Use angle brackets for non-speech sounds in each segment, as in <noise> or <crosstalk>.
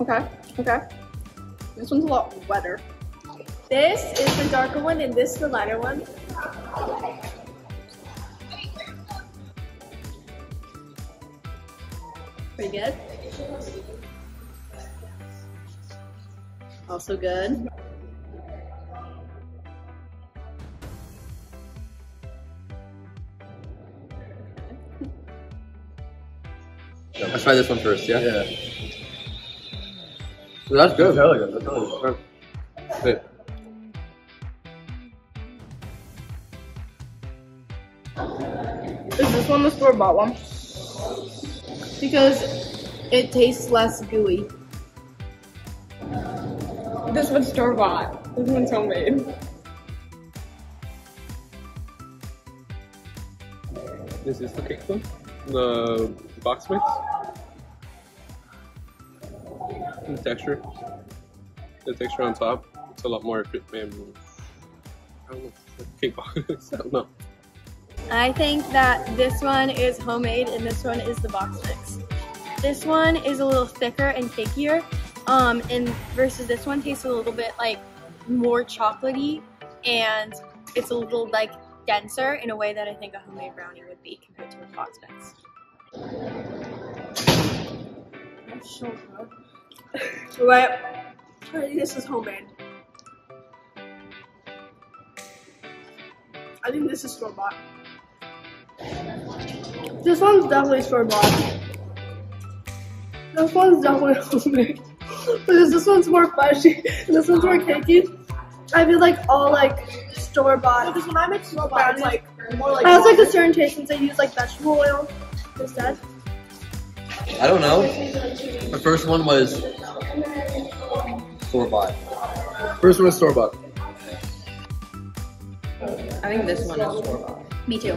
Okay, okay. This one's a lot wetter. This is the darker one and this is the lighter one. Pretty good. Also good. Let's try this one first, yeah? Yeah. So that's good. That's really good. That's really good. Wait. Is this one the store bought one? Because it tastes less gooey. This one's store bought. This one's homemade. This is the cake one? The box mix? The texture. The texture on top. It's a lot more um, I don't know, cake box. <laughs> I don't know. I think that this one is homemade and this one is the box mix. This one is a little thicker and cakier, um, and versus this one tastes a little bit like more chocolatey, and it's a little like denser in a way that I think a homemade brownie would be compared to a box mix. That's so good. Wait, I think this is homemade. I think this is store bought. This one's definitely store bought. This one's definitely <laughs> homemade. Because this one's more fleshy and <laughs> this one's more cakey. I feel like all like store bought. Because when I make store bought, it's like more like. It has like a certain taste since they use like vegetable oil instead. I don't know. The first one was store bought. First one is store bought. I think this one is store bought. Me too.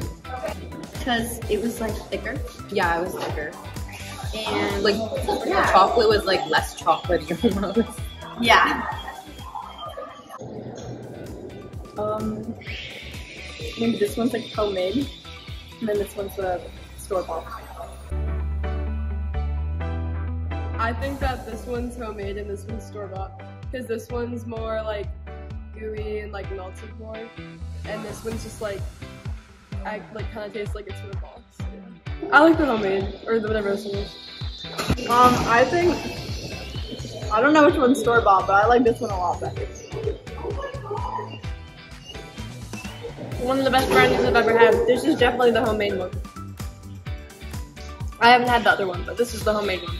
Because it was like thicker. Yeah, it was thicker. And like the chocolate was like less chocolatey almost. Yeah. Um, maybe this one's like homemade, and then this one's the store bought. I think that this one's homemade and this one's store bought because this one's more like gooey and like melted more, and this one's just like I like kind of tastes like it's in a box. Yeah. I like the homemade or the whatever this one is. Um, I think I don't know which one's store bought, but I like this one a lot better. One of the best brownies I've ever had. This is definitely the homemade one. I haven't had the other one, but this is the homemade one.